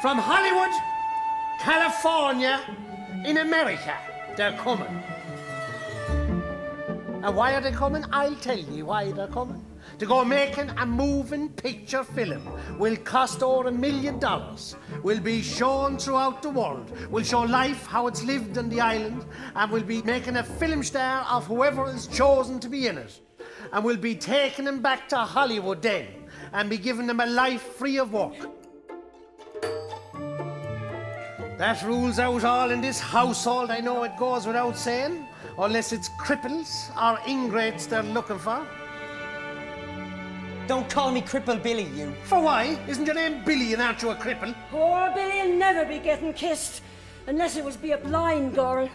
From Hollywood, California, in America, they're coming. And why are they coming? I'll tell you why they're coming. To go making a moving picture film will cost over a million dollars, will be shown throughout the world, will show life how it's lived on the island, and will be making a film star of whoever is chosen to be in it. And will be taking them back to Hollywood then, and be giving them a life free of work. That rules out all in this household, I know it goes without saying, unless it's cripples or ingrates they're looking for. Don't call me Cripple Billy, you. For why? Isn't your name Billy and aren't you a cripple? Oh, Poor Billy'll never be getting kissed unless it was be a blind girl.